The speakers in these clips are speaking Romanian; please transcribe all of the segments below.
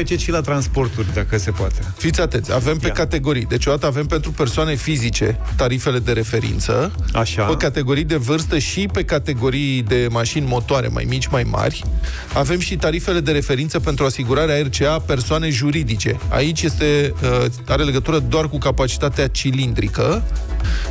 Treceți și la transporturi, dacă se poate. Fiți atenți, avem pe Ia. categorii. Deci, o dată avem pentru persoane fizice tarifele de referință, Așa. pe categorii de vârstă și pe categorii de mașini motoare mai mici, mai mari. Avem și tarifele de referință pentru asigurarea RCA persoane juridice. Aici este, uh, are legătură doar cu capacitatea cilindrică.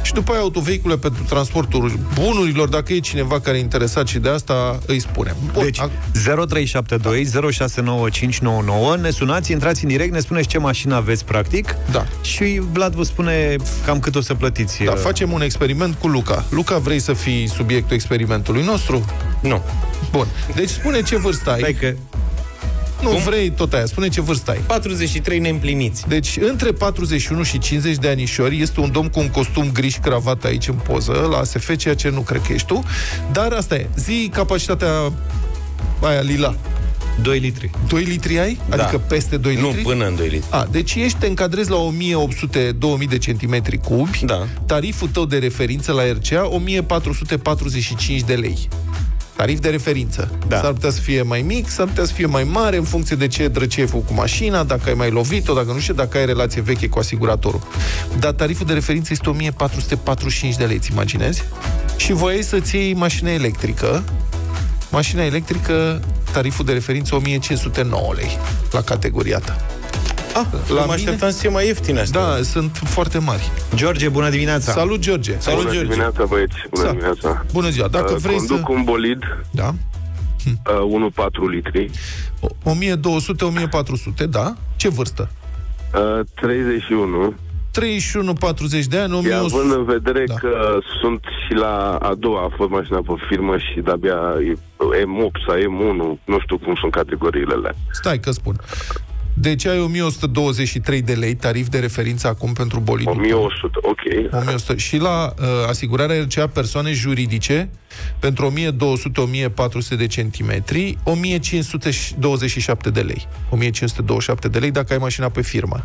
Și după aia autovehicule pentru transportul bunurilor, dacă e cineva care e interesat și de asta, îi spunem. Bun, Deci, ac- 0372 069599, ne sunați, intrați în direct, ne spuneți ce mașină aveți, practic, da. și Vlad vă spune cam cât o să plătiți. Da, uh, facem un experiment cu Luca. Luca, vrei să fii subiectul experimentului nostru? Nu. Bun. Deci spune ce vârstă ai. Stai că... Nu vrei tot aia, spune ce vârstă ai. 43 neîmpliniți. Deci, între 41 și 50 de anișori este un domn cu un costum gri și cravat aici în poză, la ASF, ceea ce nu cred că ești tu. Dar asta e. Zi capacitatea aia lila. 2 litri. 2 litri ai? Da. Adică peste 2 Nu, litri? până în 2 litri. A, deci ești, te încadrezi la 1800-2000 de centimetri cubi. Da. Tariful tău de referință la RCA, 1445 de lei. Tarif de referință. Da. S-ar putea să fie mai mic, s-ar putea să fie mai mare, în funcție de ce drăcie ai făcut cu mașina, dacă ai mai lovit-o, dacă nu știu, dacă ai relație veche cu asiguratorul. Dar tariful de referință este 1445 de lei, îți imaginezi? Și voiai să-ți iei mașină electrică. Mașina electrică, tariful de referință 1509 lei la categoria ta. Ah, La la mă mine? așteptam să fie mai ieftine astea. Da, sunt foarte mari. George, bună dimineața! Salut, George! Salut, Bună George. dimineața, băieți. Bună Sa- dimineața. Bună ziua! Dacă Uh, vrei Conduc să... un bolid, Da? uh, 1,4 litri, 1200-1400, da? Ce vârstă? uh, 31. 31-40 de ani, Și având 1100... în vedere Da. că sunt și la a doua, a fost mașina pe firmă și de-abia e M8 sau M1, nu știu cum sunt categoriile alea. Stai că spun. Deci ai 1123 de lei tarif de referință acum pentru bolidul tău. 1100, ok. 1100. Și la uh, asigurarea RCA persoane juridice pentru 1200-1400 de centimetri, 1527 de lei. 1527 de lei dacă ai mașina pe firmă.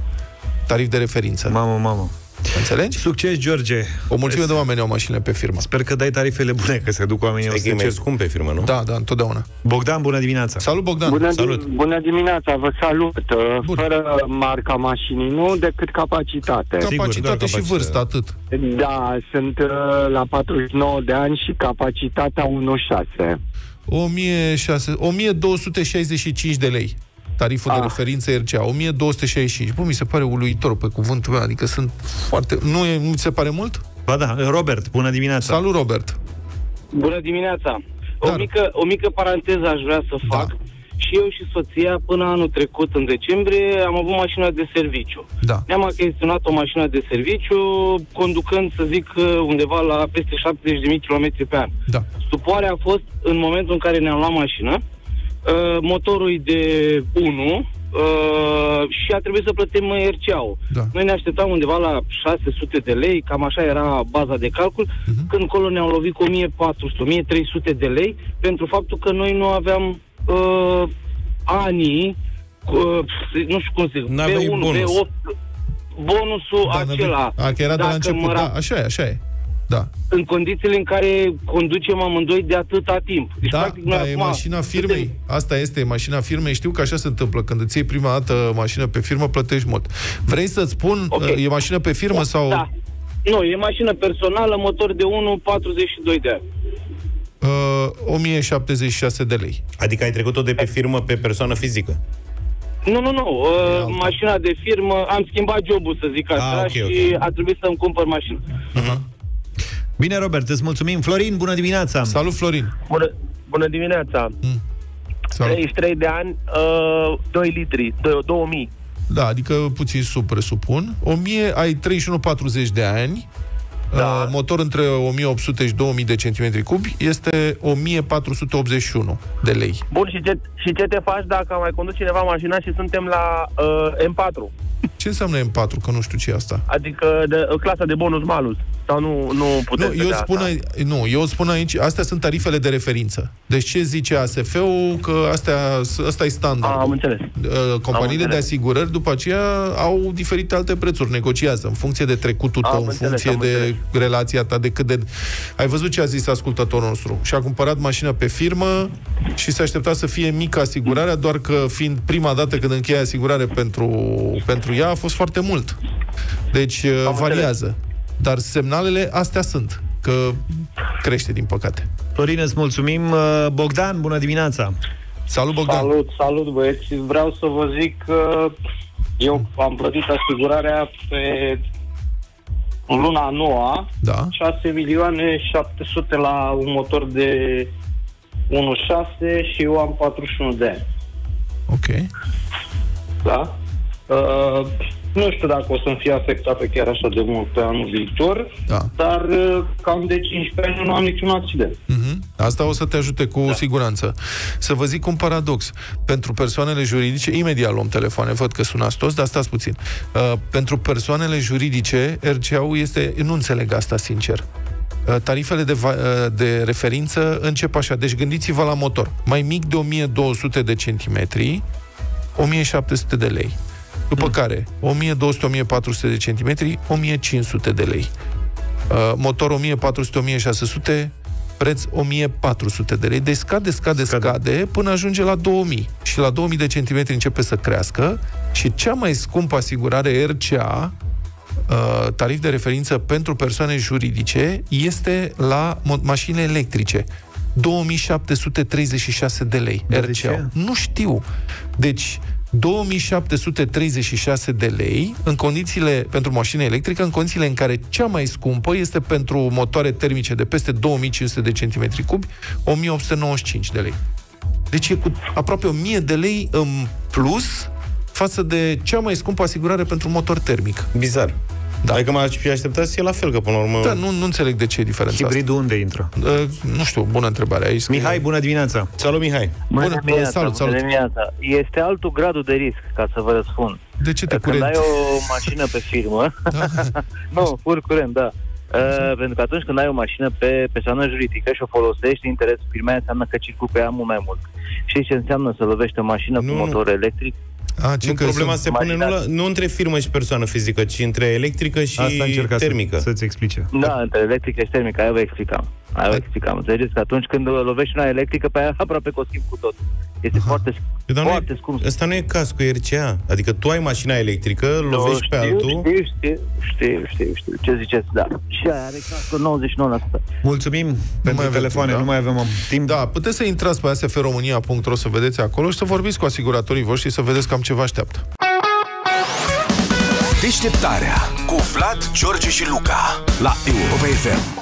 Tarif de referință. Mamă, mamă. Înțelegi? Succes, George! O mulțime de oameni au mașinile pe firmă. Sper că dai tarifele bune, că se duc oamenii o E să că e te mai cer. scump pe firmă, nu? Da, da, întotdeauna. Bogdan, bună dimineața! Salut, Bogdan! Bună, Salut. Di- bună dimineața, vă salut. Uh, Bun. Fără marca mașinii, nu decât capacitate. Sigur, Capacitate doar și capacitate. vârstă, atât. Da, sunt uh, la 49 de ani și capacitatea 1.6. 1600, 1265 de lei. Tariful de Ah. referință RCA, 1265. Bă, mi se pare uluitor pe cuvântul meu, adică sunt foarte... Nu, e, nu ți se pare mult? Ba da, Robert, bună dimineața! Salut, Robert! Bună dimineața! O, Dar- mică, o mică paranteză aș vrea să Da. fac. Și eu și soția, până anul trecut, în decembrie, am avut mașină de serviciu. Da. Ne-am achiziționat o mașină de serviciu, conducând, să zic, undeva la peste 70.000 km pe an. Da. Stupoarea a fost în momentul în care ne-am luat mașină, uh, motorul e de 1 uh, și a trebuit să plătim RCA-ul. Da. Noi ne așteptam undeva la 600 de lei, cam așa era baza de calcul, Mhm. când acolo ne-au lovit cu 1400-1300 de lei pentru faptul că noi nu aveam uh, anii, uh, nu știu cum să zic, N-aveai B1, bonus. B8, bonusul Da, acela. A, că era de la Dacă început, mă da, ra- așa e, așa e. Da. în condițiile în care conducem amândoi de atâta timp. Deci, da, practic, noi da, e acum mașina firmei. Asta este, e mașina firmei. Știu că așa se întâmplă. Când îți iei prima dată mașină pe firmă, plătești mult. Vrei să-ți spun, Ok. e mașină pe firmă sau... Da. Nu, e mașină personală, motor de 1,42 de ani. Uh, 1076 de lei. Adică ai trecut-o de pe firmă pe persoană fizică. Nu, nu, nu. alta. Uh, mașina de firmă, am schimbat jobul, să zic așa, Ah, ok, și ok. a trebuit să-mi cumpăr mașină. Bine, Robert, îți mulțumim. Florin, bună dimineața! Salut, Florin! Bună, bună dimineața! Salut. 33 de ani, uh, 2 litri, 2, 2000. Da, adică puțin sub, presupun. 1000, ai 31-40 de ani, Da. uh, motor între 1800 și 2000 de centimetri cubi, este 1481 de lei. Bun, și ce, și ce te faci dacă mai conduce cineva mașina și suntem la uh, M4? Ce înseamnă M4? Că nu știu ce e asta. Adică de, clasa de bonus malus. Sau nu, nu puteți Nu, eu vedea spun, asta? aici, nu, eu spun aici, astea sunt tarifele de referință. Deci ce zice ASF-ul? Că astea, ăsta e standard. Am înțeles. Uh, companiile de înțeles. asigurări după aceea au diferite alte prețuri, negociază în funcție de trecutul Am tău, în înțeles, funcție am de înțeles. relația ta, de cât de... Ai văzut ce a zis ascultătorul nostru? Și-a cumpărat mașină pe firmă și se aștepta să fie mică asigurarea, doar că fiind prima dată când încheie asigurare pentru, pentru ea, a fost foarte mult. Deci uh, Am variază. Dar semnalele astea sunt, că crește, din păcate. Florin, îți mulțumim. Uh, Bogdan, bună dimineața! Salut, Bogdan! Salut, salut băieți. Vreau să vă zic că eu am plătit asigurarea pe în luna a noua, Da. 6 milioane 700 la un motor de 1.6 și eu am 41 de ani. Ok. Da? Uh, nu știu dacă o să-mi fie afectată chiar așa de mult pe anul viitor, Da. dar uh, cam de 15 ani nu am niciun accident. Mhm. Asta o să te ajute cu da. siguranță. Să vă zic un paradox. Pentru persoanele juridice, imediat luăm telefoane, văd că sunați toți, dar stați puțin. Uh, pentru persoanele juridice, RCA-ul este... Eu nu înțeleg asta, sincer. Uh, Tarifele de, va, uh, de referință încep așa. Deci gândiți-vă la motor. Mai mic de 1200 de centimetri, 1700 de lei. După care, 1200-1400 de centimetri, 1500 de lei. Uh, motor 1400-1600, preț 1400 de lei. Deci scade, scade, scade, scade până ajunge la 2000. Și la 2000 de centimetri începe să crească și cea mai scumpă asigurare RCA, uh, tarif de referință pentru persoane juridice, este la mo- mașini electrice. 2736 de lei. Dar de RCA. ce? Nu știu. Deci, 2736 de lei în condițiile pentru mașină electrică, în condițiile în care cea mai scumpă este pentru motoare termice de peste 2500 de centimetri cubi, 1895 de lei. Deci e cu aproape 1000 de lei în plus față de cea mai scumpă asigurare pentru motor termic. Bizar. Da. Adică m-aș fi așteptat să fie la fel, că până la urmă... Da, nu, nu înțeleg de ce e diferența Hibridul unde intră? asta. Uh, nu știu, bună întrebare. Aici scrie- Mihai, bună dimineața! Salut, Mihai! Bună, Bună dimineața, salut, salut. bună dimineața. Este altul gradul de risc, ca să vă răspund. De ce te Când curent? ai o mașină pe firmă, Da? nu, pur curent, da. Uh, pentru că atunci când ai o mașină pe persoană juridică și o folosești, interesul firmei înseamnă că circul pe ea mult mai mult. Știi ce înseamnă să lovești o mașină Nu, cu nu. motor electric? A, ce Nu, că problema sunt- se pune nu, la, Imaginați. nu între firmă și persoană fizică, ci între electrică și Asta încerca termică. Să, să-ți explice. Da, între electrică și termică, aia vă explicam. Aia vă explicam. Înțelegeți că atunci când lovești una electrică, pe aia aproape că o schimbi cu tot. Este foarte, Eu, dar nu foarte e, scump. ăsta nu e caz cu RCA. Adică tu ai mașina electrică, lovești pe știu, altul... Știu, știu, știu, știu, știu. Ce ziceți, da. Și aia are cască 99%. Mulțumim pentru mai avem telefoane, timp, da? nu mai avem timp. Da, puteți să intrați pe asfromânia.ro să vedeți acolo și să vorbiți cu asiguratorii voștri și să vedeți cam ce vă așteaptă. Deșteptarea cu Vlad, George și Luca la Europa FM.